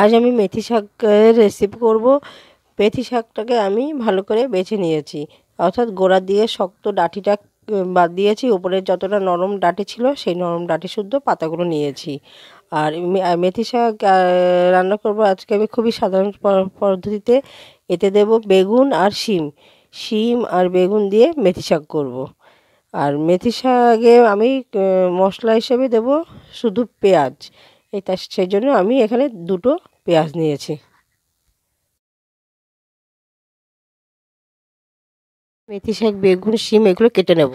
আজ আমি মেথি শাকের রেসিপি করব। মেথি শাকটাকে আমি ভালো করে বেছে নিয়েছি। অর্থাৎ গোড়া দিয়ে শক্ত ডাঁটিটা বাদ দিয়েছি। উপরে যতটা নরম ডাঁটি ছিল সেই নরম ডাঁটি শুদ্ধ পাতাগুলো নিয়েছি। আর মেথি শাক রান্না করব আজকে আমি খুবই সাধারণ পদ্ধতিতে। এতে দেব বেগুন আর শিম। শিম আর বেগুন দিয়ে মেথি শাক করব। আর মেথি শাকে আমি মশলা হিসেবে দেব শুধু পেঁয়াজ। এটা সেই জন্য আমি এখানে দুটো পেঁয়াজ নিয়েছি। মেথি শাক, বেগুন, শিম এগুলো কেটে নেব।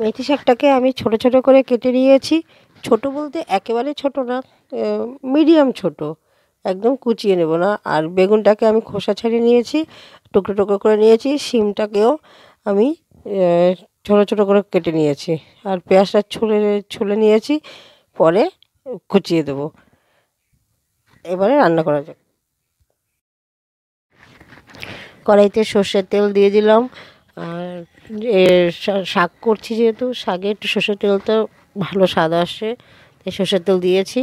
মেথি শাকটাকে আমি ছোট ছোট করে কেটে নিয়েছি। ছোট বলতে একেবারে ছোট না মিডিয়াম ছোট। একদম কুচিয়ে নেব না। আর বেগুনটাকে আমি খোসা ছাড়িয়ে নিয়েছি, টুকরো টুকরো করে নিয়েছি। শিমটাকেও আমি ছোটো ছোটো করে কেটে নিয়েছি। আর পেঁয়াজটা ছুলে ছুলে নিয়েছি, পরে কুচিয়ে দেবো। এবারে রান্না করা যাক। কড়াইতে সর্ষের তেল দিয়ে দিলাম। আর শাক করছি যেহেতু, শাকে একটু সর্ষের তেলটা ভালো স্বাদ আসে, তাই সর্ষের তেল দিয়েছি।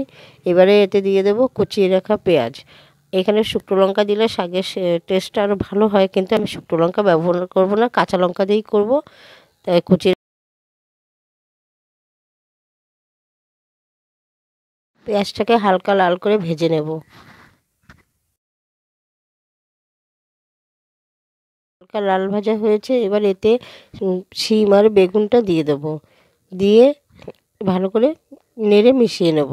এবারে এতে দিয়ে দেবো কুচিয়ে রাখা পেঁয়াজ। এখানে শুকনো লঙ্কা দিলে শাকের টেস্টটা আরও ভালো হয়, কিন্তু আমি শুকনো লঙ্কা ব্যবহার করব না, কাঁচা লঙ্কা দিয়েই করব। তাই কুচিয়ে পেঁয়াজটাকে হালকা লাল করে ভেজে নেব। হালকা লাল ভাজা হয়েছে, এবার এতে শিম আর বেগুনটা দিয়ে দেব। দিয়ে ভালো করে নেড়ে মিশিয়ে নেব।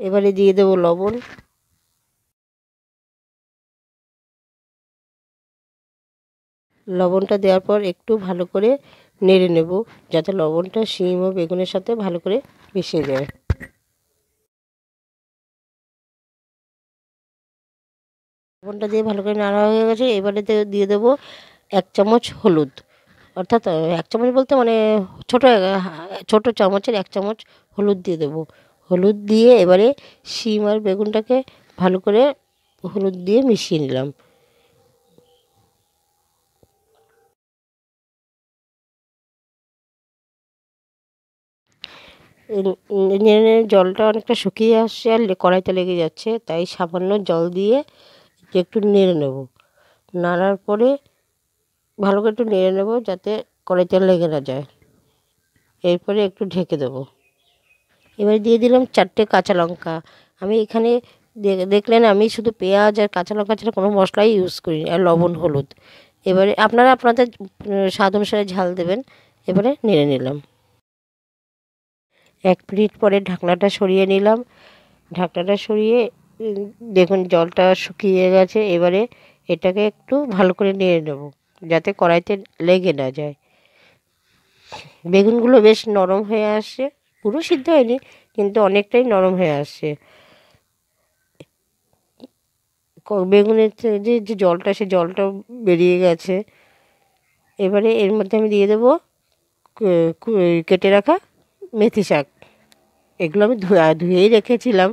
এবারে দিয়ে দেবো লবণ। লবণটা দেওয়ার পর একটু ভালো করে নেড়ে নেব, যাতে লবণটা শিম ও বেগুনের সাথে ভালো করে মিশে যায়। লবণটা দিয়ে ভালো করে নাড়া হয়ে গেছে, এবারে দিয়ে দেবো এক চামচ হলুদ। অর্থাৎ এক চামচ বলতে মানে ছোটো ছোটো চামচের এক চামচ হলুদ দিয়ে দেবো। হলুদ দিয়ে এবারে শিম আর বেগুনটাকে ভালো করে হলুদ দিয়ে মিশিয়ে নিলাম। জলটা অনেকটা শুকিয়ে আসছে আর কড়াইতে লেগে যাচ্ছে। তাই সামান্য জল দিয়ে একটু নেড়ে নেব। নাড়ার পরে ভালো করে একটু নেড়ে নেব যাতে কড়াইতে লেগে না যায়। এরপরে একটু ঢেকে দেবো। এবারে দিয়ে দিলাম চারটে কাঁচা লঙ্কা। আমি এখানে দেখলেন আমি শুধু পেঁয়াজ আর কাঁচা লঙ্কা ছাড়া কোনো মশলাই ইউজ করি আর লবণ, হলুদ। এবারে আপনারা আপনাদের স্বাদ অনুসারে ঝাল দেবেন। এবারে নেড়ে নিলাম। এক মিনিট পরে ঢাকনাটা সরিয়ে নিলাম। ঢাকনাটা সরিয়ে দেখুন জলটা শুকিয়ে গেছে, এবারে এটাকে একটু ভালো করে নিয়ে নেব, যাতে কড়াইতে লেগে না যায়। বেগুনগুলো বেশ নরম হয়ে আসছে, পুরো সিদ্ধ হয়নি, কিন্তু অনেকটাই নরম হয়ে আসছে। বেগুনের যে যে জলটা, সে জলটা বেরিয়ে গেছে। এবারে এর মধ্যে আমি দিয়ে দেবো কেটে রাখা মেথি শাক। এগুলো আমি ধুয়েই রেখেছিলাম।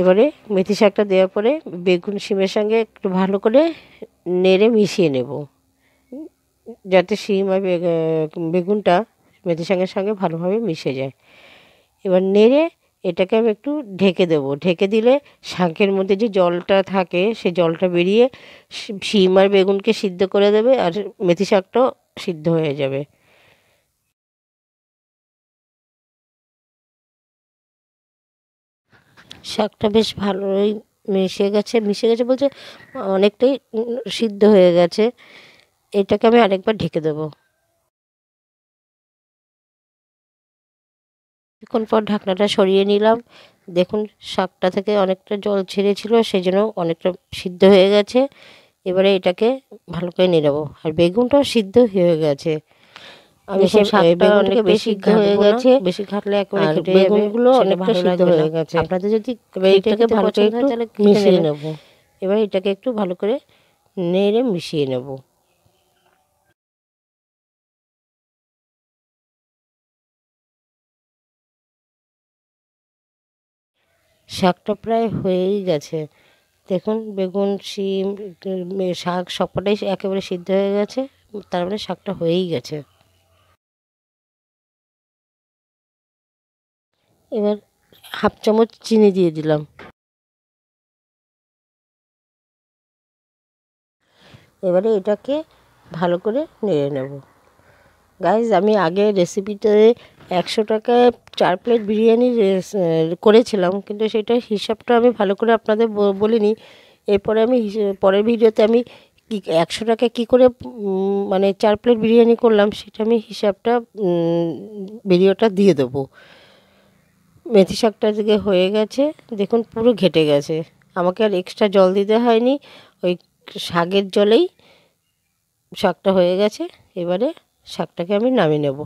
এবারে মেথি শাকটা দেওয়ার পরে বেগুন শিমের সঙ্গে একটু ভালো করে নেড়ে মিশিয়ে নেব। যাতে শিম আর বেগুনটা মেথি শাকের সঙ্গে ভালোভাবে মিশে যায়। এবার নেড়ে এটাকে আমি একটু ঢেকে দেব। ঢেকে দিলে শাকের মধ্যে যে জলটা থাকে, সে জলটা বেরিয়ে শিম আর বেগুনকে সিদ্ধ করে দেবে আর মেথি শাকটাও সিদ্ধ হয়ে যাবে। শাকটা বেশ ভালোই মিশে গেছে। মিশে গেছে বলছে অনেকটাই সিদ্ধ হয়ে গেছে। এটাকে আমি আরেকবার ঢেকে দেবো। কিছুক্ষণ পর ঢাকনাটা সরিয়ে নিলাম। দেখুন, শাকটা থেকে অনেকটা জল ছেড়েছিল সেই জন্য অনেকটা সিদ্ধ হয়ে গেছে। এবারে এটাকে ভালো করে নিয়ে নেব। আর বেগুনটাও সিদ্ধ হয়ে গেছে। আমি সে শাকটা বেশি হয়ে গেছে বেশি ঘাটলে একেবারে কেটে যাবে বেগুনগুলো অনেকটা সিদ্ধ হয়ে গেছে। আপনাদের যদি এটাকে ভালো করে একটু মিশিয়ে নেব। এবার এটাকে একটু ভালো করে নেড়ে মিশিয়ে নেব। শাকটা প্রায় হয়েই গেছে। দেখুন বেগুন শিম শাক সবকটাই একেবারে সিদ্ধ হয়ে গেছে। তার মানে শাকটা হয়েই গেছে। এবার হাফ চামচ চিনি দিয়ে দিলাম। এবারে এটাকে ভালো করে নেড়ে নেব। গাইজ আমি আগে রেসিপিতে একশো টাকায় চার প্লেট বিরিয়ানি করেছিলাম, কিন্তু সেটা হিসাবটা আমি ভালো করে আপনাদের বলিনি। এরপরে আমি পরের ভিডিওতে আমি কী একশো টাকা কী করে মানে চার প্লেট বিরিয়ানি করলাম, সেটা আমি হিসাবটা ভিডিওটা দিয়ে দেবো। মেথি শাকটা দিকে হয়ে গেছে। দেখুন, পুরো ঘেটে গেছে। আমাকে আর এক্সট্রা জল দিতে হয়নি। ওই শাকের জলেই শাকটা হয়ে গেছে। এবারে শাকটাকে আমি নামিয়ে নেব।